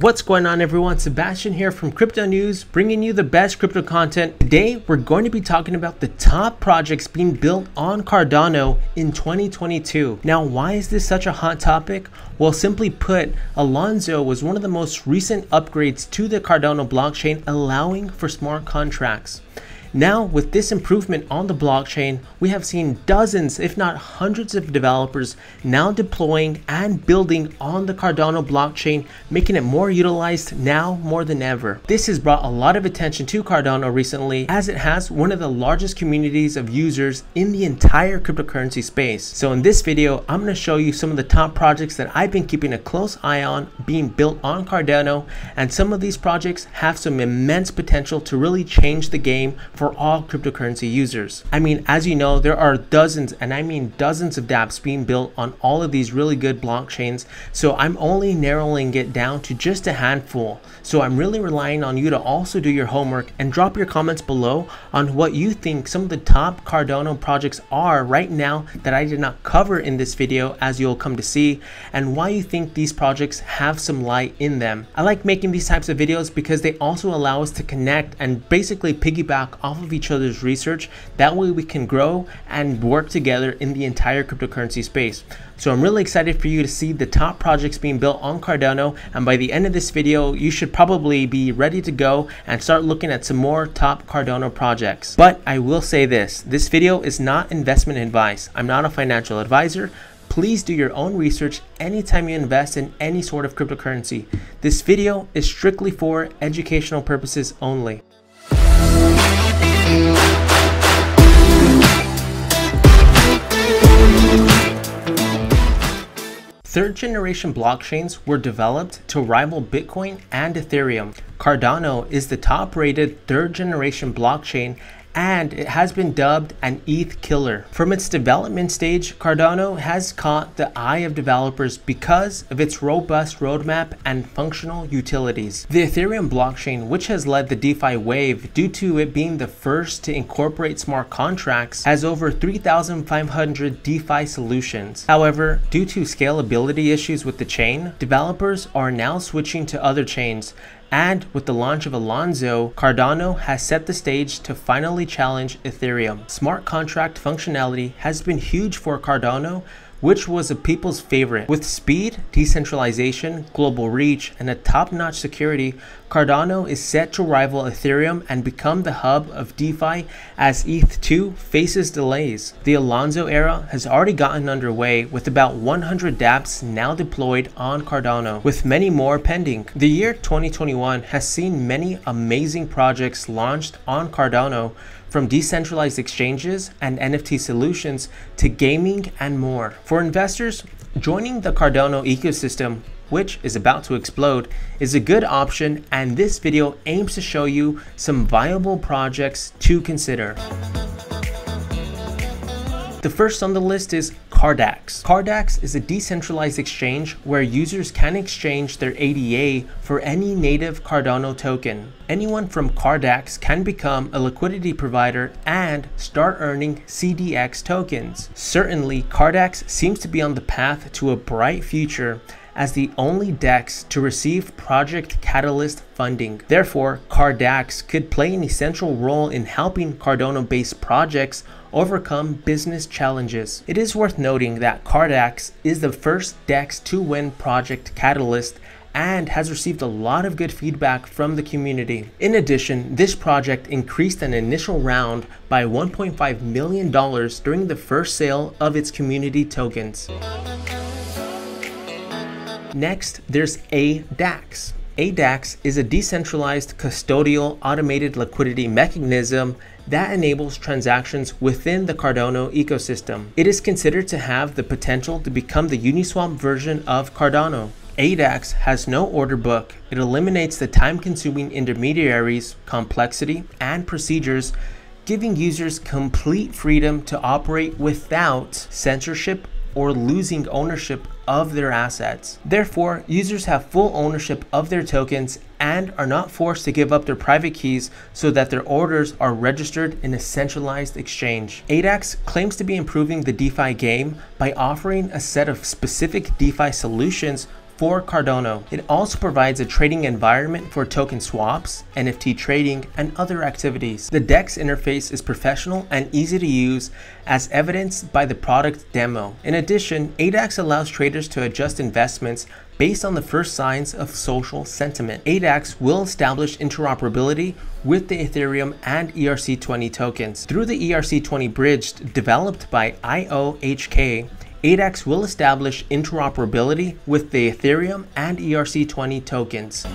What's going on everyone? Sebastian here from Crypto News, bringing you the best crypto content. Today, we're going to be talking about the top projects being built on Cardano in 2022. Now, why is this such a hot topic? Well, simply put, Alonzo was one of the most recent upgrades to the Cardano blockchain, allowing for smart contracts. Now, with this improvement on the blockchain, we have seen dozens, if not hundreds of developers now deploying and building on the Cardano blockchain, making it more utilized now more than ever. This has brought a lot of attention to Cardano recently as it has one of the largest communities of users in the entire cryptocurrency space. So in this video, I'm going to show you some of the top projects that I've been keeping a close eye on being built on Cardano and some of these projects have some immense potential to really change the game for all cryptocurrency users. I mean, as you know, there are dozens, and I mean dozens of dApps being built on all of these really good blockchains. So I'm only narrowing it down to just a handful. So I'm really relying on you to also do your homework and drop your comments below on what you think some of the top Cardano projects are right now that I did not cover in this video as you'll come to see and why you think these projects have some light in them. I like making these types of videos because they also allow us to connect and basically piggyback off of each other's research. That way we can grow and work together in the entire cryptocurrency space. So I'm really excited for you to see the top projects being built on Cardano. And by the end of this video, you should probably be ready to go and start looking at some more top Cardano projects. But I will say this, this video is not investment advice. I'm not a financial advisor please do your own research anytime you invest in any sort of cryptocurrency. This video is strictly for educational purposes only. Third generation blockchains were developed to rival Bitcoin and Ethereum. Cardano is the top rated third generation blockchain and it has been dubbed an ETH killer. From its development stage, Cardano has caught the eye of developers because of its robust roadmap and functional utilities. The Ethereum blockchain, which has led the DeFi wave due to it being the first to incorporate smart contracts, has over 3,500 DeFi solutions. However, due to scalability issues with the chain, developers are now switching to other chains and with the launch of Alonzo, Cardano has set the stage to finally challenge Ethereum. Smart contract functionality has been huge for Cardano which was a people's favorite. With speed, decentralization, global reach, and a top-notch security, Cardano is set to rival Ethereum and become the hub of DeFi as ETH2 faces delays. The Alonzo era has already gotten underway with about 100 dApps now deployed on Cardano, with many more pending. The year 2021 has seen many amazing projects launched on Cardano from decentralized exchanges and NFT solutions to gaming and more. For investors, joining the Cardano ecosystem which is about to explode, is a good option and this video aims to show you some viable projects to consider. The first on the list is Cardax. Cardax is a decentralized exchange where users can exchange their ADA for any native Cardano token. Anyone from Cardax can become a liquidity provider and start earning CDX tokens. Certainly, Cardax seems to be on the path to a bright future as the only DEX to receive Project Catalyst funding. Therefore, Cardax could play an essential role in helping Cardano-based projects overcome business challenges. It is worth noting that Cardax is the first DEX to win Project Catalyst and has received a lot of good feedback from the community. In addition, this project increased an initial round by $1.5 million during the first sale of its community tokens. Next, there's ADAX. ADAX is a decentralized custodial automated liquidity mechanism that enables transactions within the Cardano ecosystem. It is considered to have the potential to become the Uniswap version of Cardano. ADAX has no order book. It eliminates the time-consuming intermediaries, complexity, and procedures, giving users complete freedom to operate without censorship or losing ownership of their assets. Therefore, users have full ownership of their tokens and are not forced to give up their private keys so that their orders are registered in a centralized exchange. ADAX claims to be improving the DeFi game by offering a set of specific DeFi solutions for Cardano. It also provides a trading environment for token swaps, NFT trading, and other activities. The DEX interface is professional and easy to use as evidenced by the product demo. In addition, ADAX allows traders to adjust investments based on the first signs of social sentiment. ADAX will establish interoperability with the Ethereum and ERC20 tokens. Through the ERC20 bridge developed by IOHK, ADAX will establish interoperability with the Ethereum and ERC20 tokens.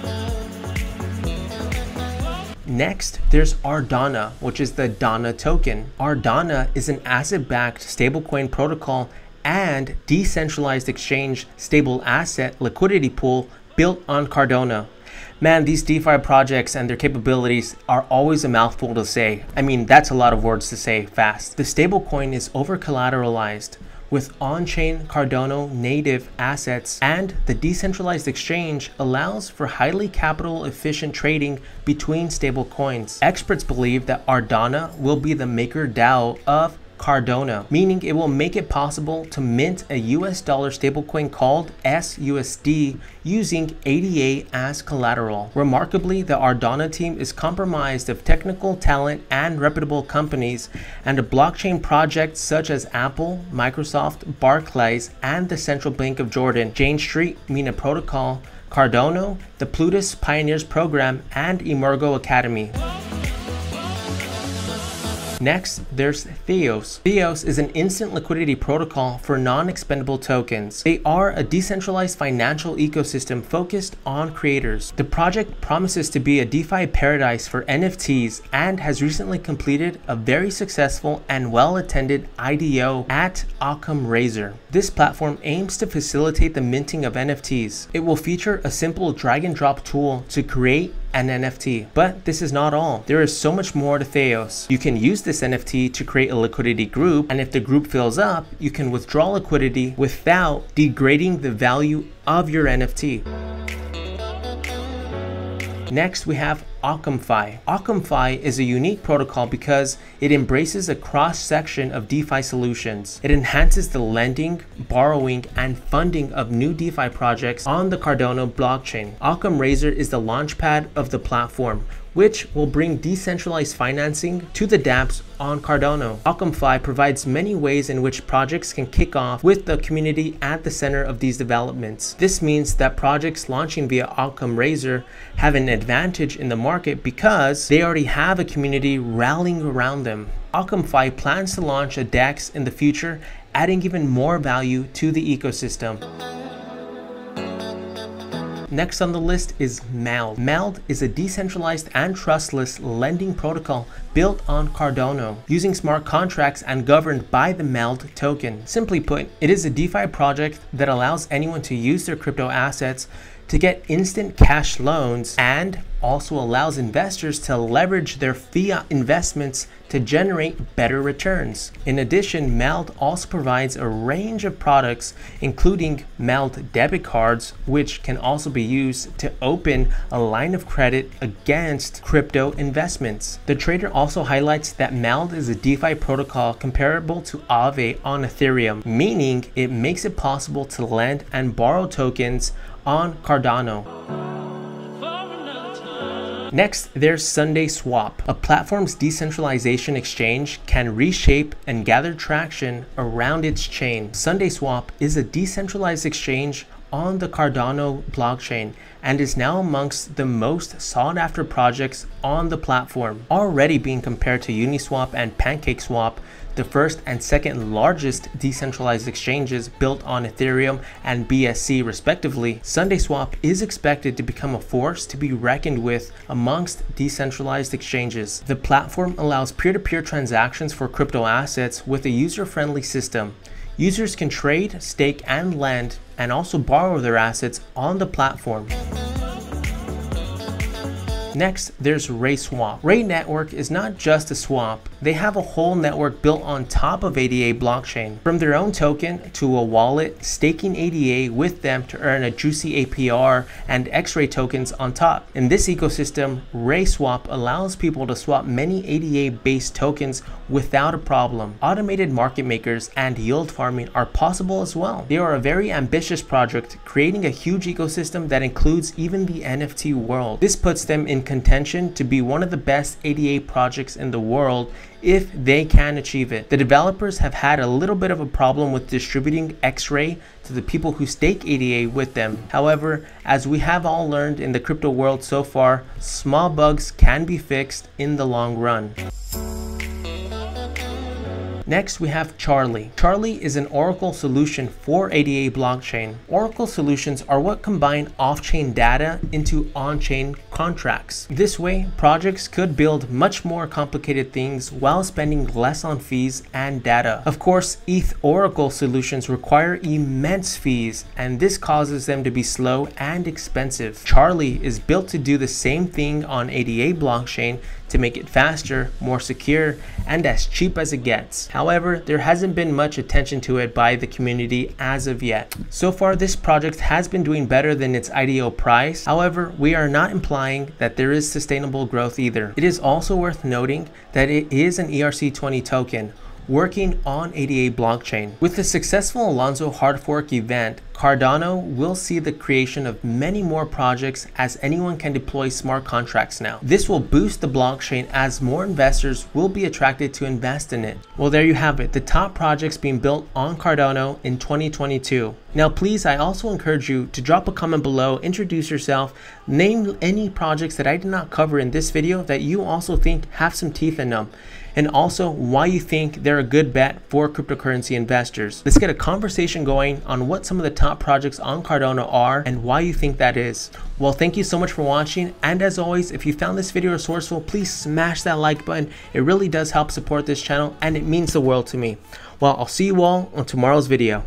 Next, there's Ardana, which is the Dana token. Ardana is an asset-backed stablecoin protocol and decentralized exchange stable asset liquidity pool built on Cardano. Man, these DeFi projects and their capabilities are always a mouthful to say. I mean, that's a lot of words to say fast. The stablecoin is over collateralized with on-chain Cardano native assets and the decentralized exchange allows for highly capital efficient trading between stablecoins. Experts believe that Ardana will be the MakerDAO of Cardano, meaning it will make it possible to mint a US dollar stablecoin called SUSD using ADA as collateral. Remarkably, the Ardana team is comprised of technical talent and reputable companies, and a blockchain projects such as Apple, Microsoft, Barclays, and the Central Bank of Jordan, Jane Street, Mina Protocol, Cardano, the Plutus Pioneers Program, and Emurgo Academy. Next, there's Theos. Theos is an instant liquidity protocol for non-expendable tokens. They are a decentralized financial ecosystem focused on creators. The project promises to be a DeFi paradise for NFTs and has recently completed a very successful and well-attended IDO at OccamRazer. This platform aims to facilitate the minting of NFTs. It will feature a simple drag and drop tool to create an NFT. But this is not all. There is so much more to Theos. You can use this NFT to create a liquidity group, and if the group fills up, you can withdraw liquidity without degrading the value of your NFT. Next, we have OccamFi. OccamFi is a unique protocol because it embraces a cross section of DeFi solutions. It enhances the lending, borrowing, and funding of new DeFi projects on the Cardano blockchain. OccamRazer is the launchpad of the platform, which will bring decentralized financing to the dApps on Cardano. OccamFi provides many ways in which projects can kick off with the community at the center of these developments. This means that projects launching via OccamRazer have an advantage in the market because they already have a community rallying around them. OccamFi plans to launch a DEX in the future, adding even more value to the ecosystem. Next on the list is MELD. MELD is a decentralized and trustless lending protocol built on Cardano, using smart contracts and governed by the MELD token. Simply put, it is a DeFi project that allows anyone to use their crypto assets to get instant cash loans and also allows investors to leverage their fiat investments to generate better returns. In addition, MELD also provides a range of products, including MELD debit cards, which can also be used to open a line of credit against crypto investments. The trader also highlights that MELD is a DeFi protocol comparable to Aave on Ethereum, meaning it makes it possible to lend and borrow tokens on Cardano. Next, there's SundaeSwap. A platform's decentralization exchange can reshape and gather traction around its chain. SundaeSwap is a decentralized exchange on the Cardano blockchain and is now amongst the most sought after projects on the platform, already being compared to Uniswap and PancakeSwap the first and second largest decentralized exchanges built on Ethereum and BSC respectively, SundaeSwap is expected to become a force to be reckoned with amongst decentralized exchanges. The platform allows peer-to-peer -peer transactions for crypto assets with a user-friendly system. Users can trade, stake, and lend, and also borrow their assets on the platform. Next, there's RaySwap. Ray Network is not just a swap, they have a whole network built on top of ADA blockchain. From their own token to a wallet, staking ADA with them to earn a juicy APR and X-Ray tokens on top. In this ecosystem, RaySwap allows people to swap many ADA based tokens without a problem. Automated market makers and yield farming are possible as well. They are a very ambitious project, creating a huge ecosystem that includes even the NFT world. This puts them in contention to be one of the best ADA projects in the world if they can achieve it. The developers have had a little bit of a problem with distributing X-Ray to the people who stake ADA with them. However, as we have all learned in the crypto world so far, small bugs can be fixed in the long run. Next, we have Charli3. Charli3 is an Oracle solution for ADA blockchain. Oracle solutions are what combine off-chain data into on-chain contracts. This way, projects could build much more complicated things while spending less on fees and data. Of course, ETH Oracle solutions require immense fees, and this causes them to be slow and expensive. Charli3 is built to do the same thing on ADA blockchain to make it faster, more secure, and as cheap as it gets. However, there hasn't been much attention to it by the community as of yet. So far, this project has been doing better than its IDO price. However, we are not implying that there is sustainable growth either. It is also worth noting that it is an ERC20 token, working on ADA blockchain. With the successful Alonzo hard fork event, Cardano will see the creation of many more projects as anyone can deploy smart contracts now. This will boost the blockchain as more investors will be attracted to invest in it. Well, there you have it, the top projects being built on Cardano in 2022. Now, please, I also encourage you to drop a comment below, introduce yourself, name any projects that I did not cover in this video that you also think have some teeth in them and also why you think they're a good bet for cryptocurrency investors. Let's get a conversation going on what some of the top projects on Cardano are and why you think that is. Well, thank you so much for watching. And as always, if you found this video resourceful, please smash that like button. It really does help support this channel and it means the world to me. Well, I'll see you all on tomorrow's video.